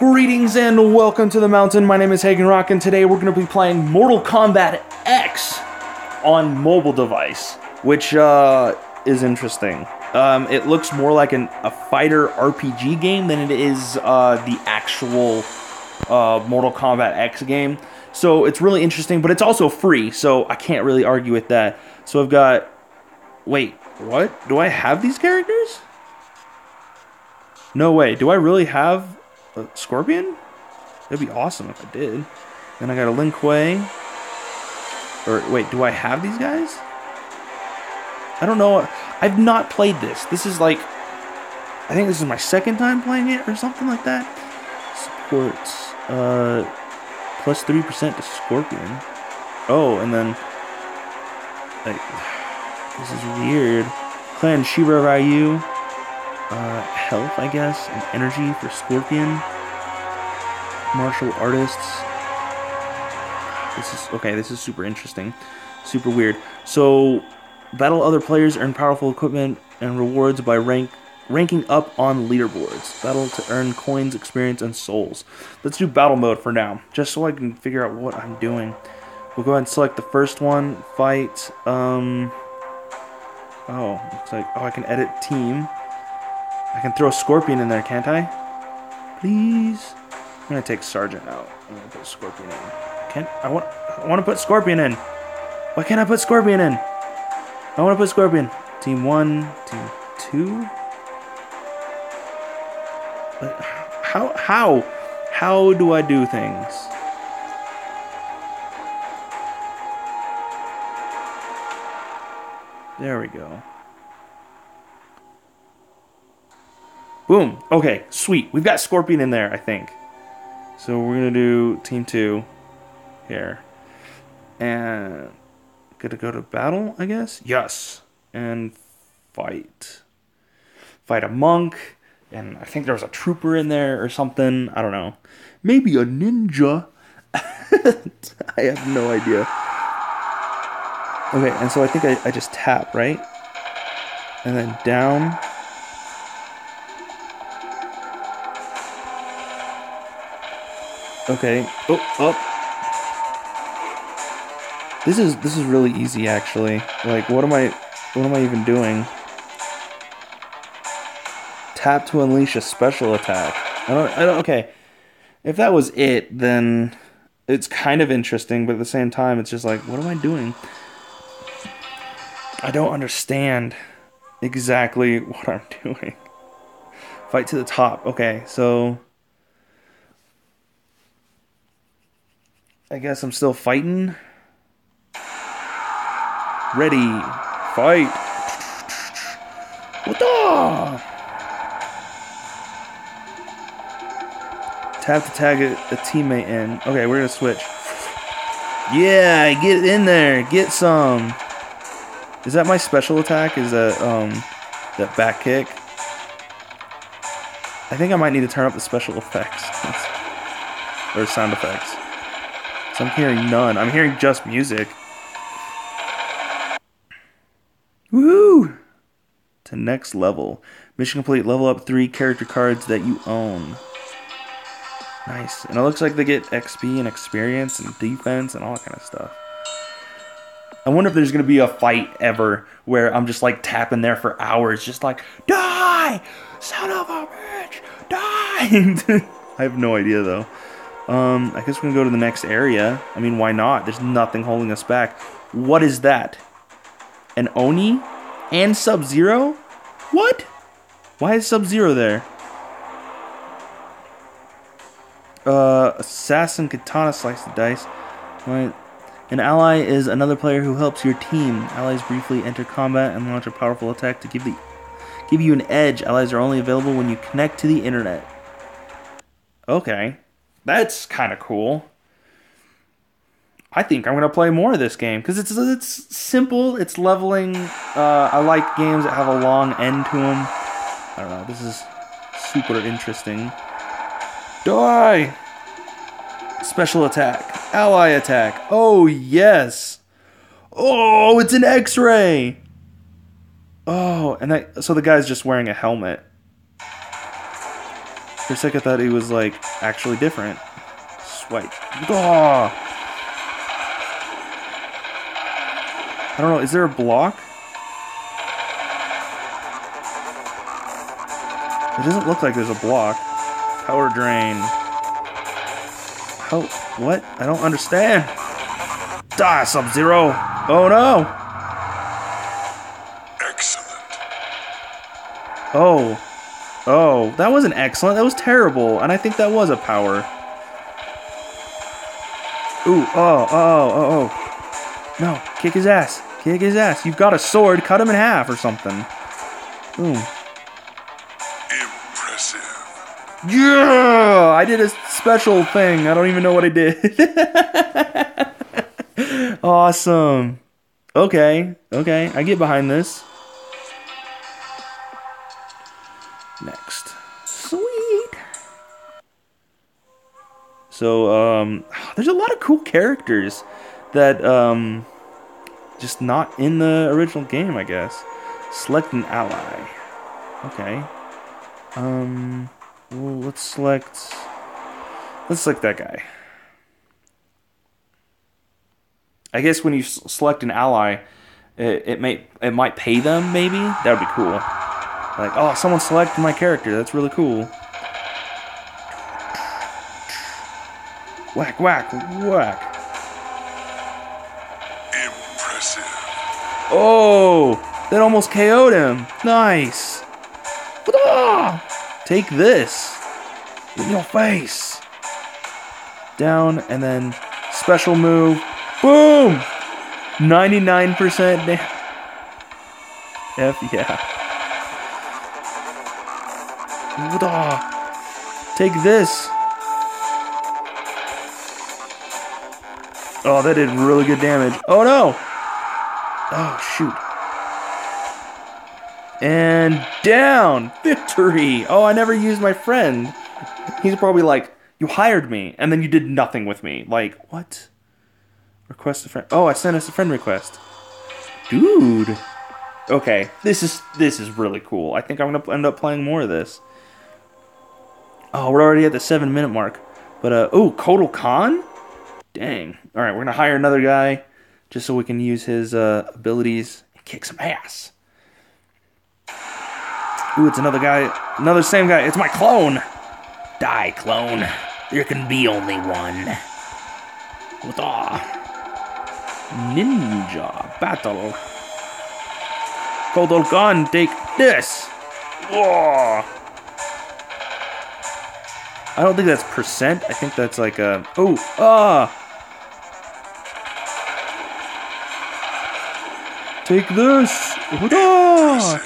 Greetings and welcome to the mountain. My name is Hagen Rock, and today we're going to be playing Mortal Kombat X on mobile device, which uh, is interesting. Um, it looks more like an, a fighter RPG game than it is uh, the actual uh, Mortal Kombat X game. So it's really interesting, but it's also free, so I can't really argue with that. So I've got. Wait, what? Do I have these characters? No way. Do I really have a Scorpion? That'd be awesome if I did. Then I got a Lin Kuei. Or wait, do I have these guys? I don't know. I've not played this. This is like I think this is my second time playing it or something like that. Supports uh plus 3% to Scorpion. Oh, and then like this is weird. Clan Shirai Ryu uh, health, I guess, and energy for Scorpion. Martial artists. This is okay. This is super interesting, super weird. So, battle other players, earn powerful equipment and rewards by rank ranking up on leaderboards. Battle to earn coins, experience, and souls. Let's do battle mode for now, just so I can figure out what I'm doing. We'll go ahead and select the first one. Fight. Um. Oh, looks like oh I can edit team. I can throw a scorpion in there, can't I? Please. I'm gonna take Sergeant out. I'm gonna put Scorpion in. Can't I want I wanna put Scorpion in. Why can't I put Scorpion in? I wanna put Scorpion. Team one, team two. But how how how do I do things? There we go. Boom. Okay, sweet. We've got Scorpion in there, I think. So we're gonna do team two here. And gonna go to battle, I guess? Yes. And fight. Fight a monk. And I think there was a trooper in there or something. I don't know. Maybe a ninja. I have no idea. Okay, and so I think I, I just tap, right? And then down. Okay. Oh, up. This is this is really easy actually. Like what am I what am I even doing? Tap to unleash a special attack. I don't I don't okay. If that was it, then it's kind of interesting, but at the same time it's just like what am I doing? I don't understand exactly what I'm doing. Fight to the top. Okay, so I guess I'm still fighting. Ready. Fight. What the? Tap to tag a, a teammate in. Okay, we're gonna switch. Yeah, get in there. Get some. Is that my special attack? Is that um that back kick? I think I might need to turn up the special effects or sound effects. I'm hearing none. I'm hearing just music. Woo! To next level. Mission complete. Level up three character cards that you own. Nice. And it looks like they get XP and experience and defense and all that kind of stuff. I wonder if there's gonna be a fight ever where I'm just like tapping there for hours, just like die, son of a bitch, die. I have no idea though. Um, I guess we're gonna go to the next area. I mean, why not? There's nothing holding us back. What is that? An Oni and Sub Zero? What? Why is Sub Zero there? Uh, Assassin Kitana Slice the Dice. Right. An ally is another player who helps your team. Allies briefly enter combat and launch a powerful attack to give the give you an edge. Allies are only available when you connect to the internet. Okay. That's kind of cool. I think I'm gonna play more of this game because it's it's simple. It's leveling. Uh, I like games that have a long end to them. I don't know. This is super interesting. Die. Special attack. Ally attack. Oh yes. Oh, it's an X-ray. Oh, and that, so the guy's just wearing a helmet. For a second, I thought he was like actually different. Swipe. Oh! I don't know. Is there a block? It doesn't look like there's a block. Power drain. How? What? I don't understand. Die, Sub Zero. Oh no. Excellent. Oh. Oh, that wasn't excellent. That was terrible. And I think that was a power. Ooh, oh, oh, oh, oh. No, kick his ass. Kick his ass. You've got a sword. Cut him in half or something. Boom. Impressive. Yeah! I did a special thing. I don't even know what I did. awesome. Okay, okay. I get behind this. Next. Sweet. So, um, there's a lot of cool characters that, um, just not in the original game, I guess. Select an ally. Okay. Um, well, let's select. Let's select that guy. I guess when you s- select an ally, it, it may it might pay them. Maybe that would be cool. Like, oh, someone selected my character. That's really cool. Whack, whack, whack. Impressive. Oh, that almost KO'd him. Nice. Ah! Take this. In your face. Down and then special move. Boom! 99% damage. F yeah. Take this. Oh, that did really good damage. Oh no! Oh, shoot. And down! Victory! Oh, I never used my friend. He's probably like, you hired me, and then you did nothing with me. Like, what? Request a friend. Oh, I sent us a friend request. Dude. Okay, this is this is really cool. I think I'm gonna end up playing more of this. Oh, we're already at the seven minute mark. But uh oh, Kotal Khan? Dang. Alright, we're gonna hire another guy just so we can use his uh, abilities and kick some ass. Ooh, it's another guy. Another same guy. It's my clone. Die, clone. There can be only one. With awe. Ninja battle. Kotal Khan, take this. Whoa. I don't think that's percent. I think that's like a. Oh, ah. Take this. Ah.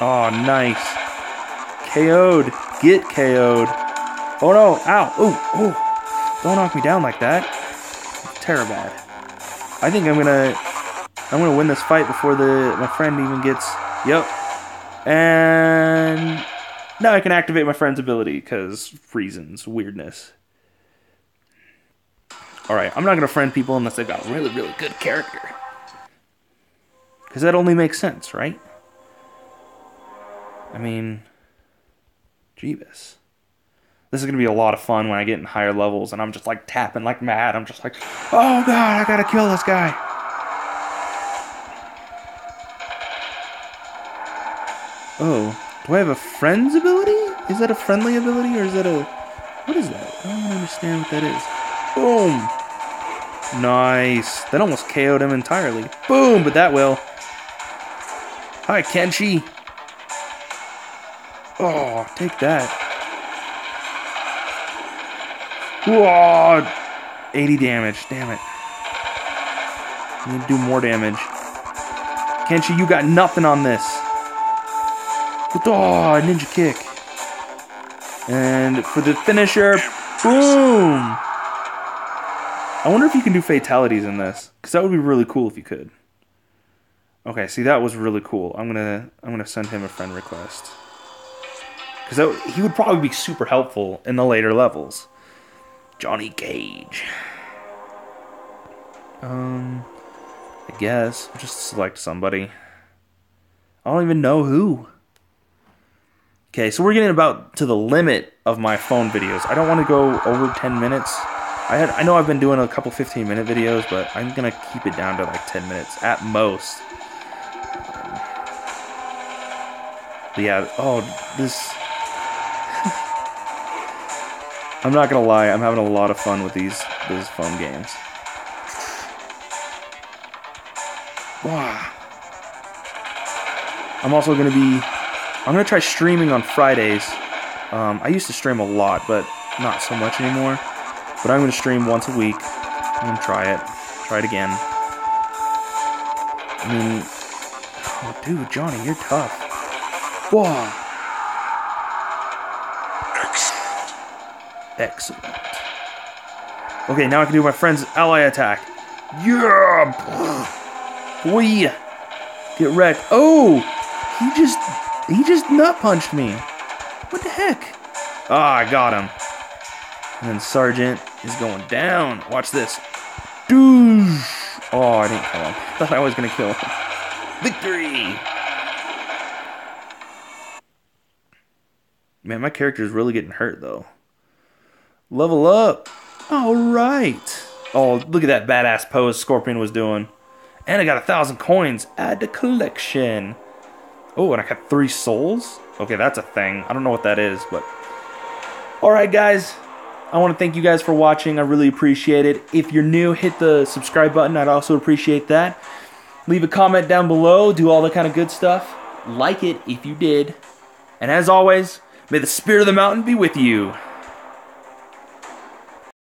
Oh, nice. KO'd. Get KO'd. Oh no. Ow. Oh, oh. Don't knock me down like that. Terrible. I think I'm gonna. I'm gonna win this fight before the my friend even gets. Yep. And now I can activate my friend's ability because reasons, weirdness. All right, I'm not gonna friend people unless they've got a really, really good character. Because that only makes sense, right? I mean, Jeebus. This is gonna be a lot of fun when I get in higher levels and I'm just like tapping like mad. I'm just like, oh god, I gotta kill this guy. Oh, do I have a friend's ability? Is that a friendly ability or is that a. What is that? I don't understand what that is. Boom! Nice. That almost KO'd him entirely. Boom, but that will. Hi, Kenshi. Oh, take that. Whoa! 80 damage. Damn it. I need to do more damage. Kenshi, you got nothing on this. Oh, ninja kick. And for the finisher, boom! I wonder if you can do fatalities in this, because that would be really cool if you could. Okay, see that was really cool. I'm gonna I'm gonna send him a friend request because he would probably be super helpful in the later levels. Johnny Cage. Um, I guess just select somebody. I don't even know who. Okay, so we're getting about to the limit of my phone videos. I don't want to go over 10 minutes. I had I know I've been doing a couple 15 minute videos, but I'm gonna keep it down to like 10 minutes at most. But yeah, oh, this. I'm not gonna lie, I'm having a lot of fun with these these phone games. Wow. I'm also gonna be. I'm gonna try streaming on Fridays. Um, I used to stream a lot, but not so much anymore. But I'm gonna stream once a week. I'm gonna try it. Try it again. I mean, oh, dude, Johnny, you're tough. Wow. Excellent. Excellent. Okay, now I can do my friend's ally attack. Yeah! Boy! Get wrecked. Oh! He just he just nut punched me. What the heck? Ah, I got him. And then Sergeant is going down. Watch this. Doosh! Oh, I didn't kill him. Thought I was gonna kill him. Victory! Man, my character is really getting hurt though. Level up. All right. Oh, look at that badass pose Scorpion was doing. And I got a thousand coins. Add to collection. Oh, and I got three souls? Okay, that's a thing. I don't know what that is, but. Alright, guys. I want to thank you guys for watching. I really appreciate it. If you're new, hit the subscribe button. I'd also appreciate that. Leave a comment down below. Do all that kind of good stuff. Like it if you did. And as always, may the spirit of the mountain be with you.